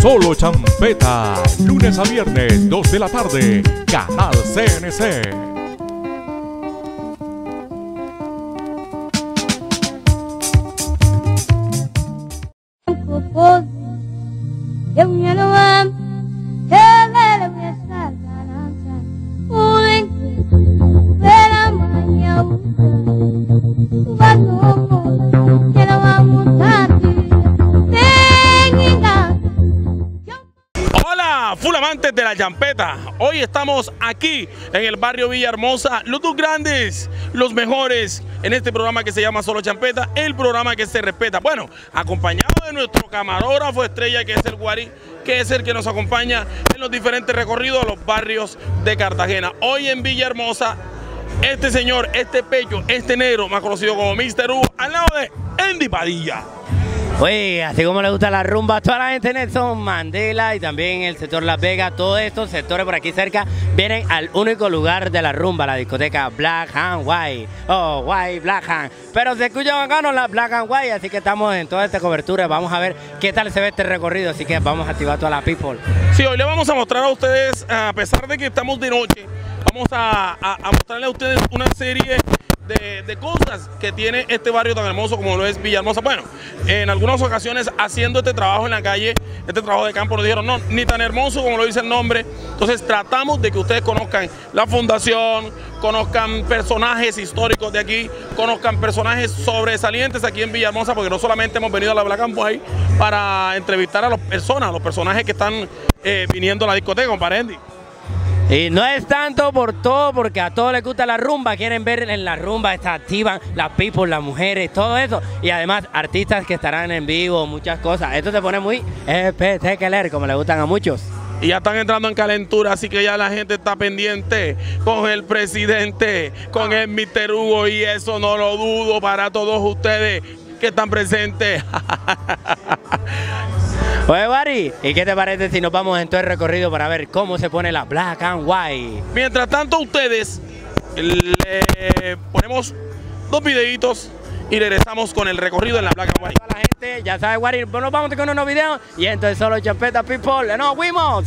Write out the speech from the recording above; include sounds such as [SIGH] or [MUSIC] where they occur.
Solo Champeta, lunes a viernes, 2 de la tarde, Canal CNC. De la champeta. Hoy estamos aquí en el barrio Villahermosa, los dos grandes, los mejores en este programa que se llama Solo Champeta, el programa que se respeta. Bueno, acompañado de nuestro camarógrafo estrella que es el Guari, que es el que nos acompaña en los diferentes recorridos a los barrios de Cartagena. Hoy en Villahermosa, este señor, este pecho, este negro, más conocido como Mr. Hugo, al lado de Andy Padilla. Oye, así como le gusta la rumba a toda la gente de Nelson Mandela y también el sector Las Vegas, todos estos sectores por aquí cerca vienen al único lugar de la rumba, la discoteca Black and White. Oh, White, Black and. Pero se escucha bacano la Black and White, así que estamos en toda esta cobertura. Vamos a ver qué tal se ve este recorrido, así que vamos a activar toda la people. Sí, hoy le vamos a mostrar a ustedes, a pesar de que estamos de noche, vamos a, a- a mostrarle a ustedes una serie de, cosas que tiene este barrio tan hermoso como lo es Villahermosa. Bueno, en algunas ocasiones haciendo este trabajo en la calle, este trabajo de campo, nos dijeron, no, ni tan hermoso como lo dice el nombre. Entonces tratamos de que ustedes conozcan la fundación, conozcan personajes históricos de aquí, conozcan personajes sobresalientes aquí en Villahermosa, porque no solamente hemos venido a la Black para entrevistar a las personas, a los personajes que están eh, viniendo a la discoteca, compadre Andy. Y no es tanto por todo, porque a todos les gusta la rumba, quieren ver en la rumba, está activan las people, las mujeres, todo eso. Y además artistas que estarán en vivo, muchas cosas. Esto se pone muy espectacular, como le gustan a muchos. Y ya están entrando en calentura, así que ya la gente está pendiente con el presidente, con el Mr. Hugo, y eso no lo dudo para todos ustedes que están presentes. [LAUGHS] Oye, Bari, ¿y qué te parece si nos vamos en todo el recorrido para ver cómo se pone la Black and White? Mientras tanto, ustedes le ponemos dos videitos y regresamos con el recorrido en la Black and White. La gente, ya sabe, Bari, nos vamos con unos videos y entonces solo champeta people, nos fuimos.